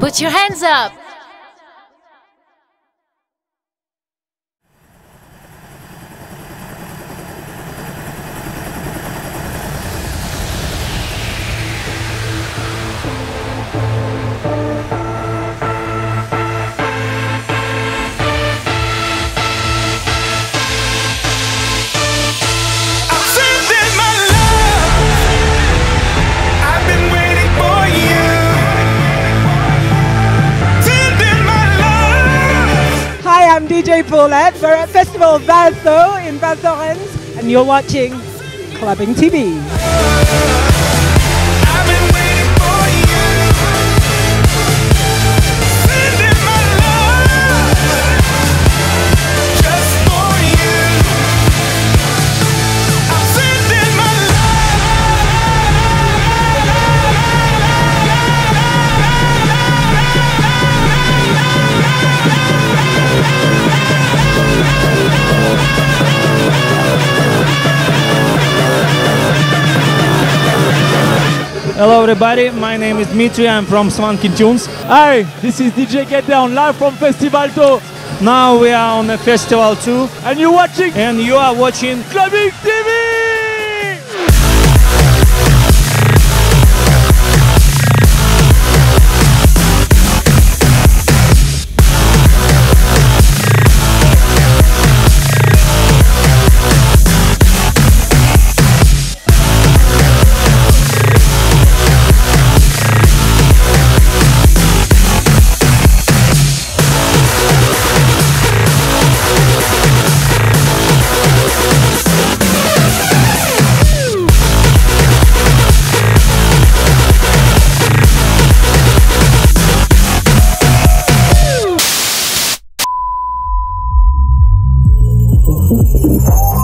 Put your hands up. DJ Paulette. We're at FestiVal'Tho in Val and you're watching Clubbing TV. Hello everybody, my name is Dmitry, I'm from Swanky Tunes. Hi, this is DJ Get Down live from FestiVal'Tho. Now we are on a FestiVal'Tho. and you're watching and you are watching Clubbing TV! Música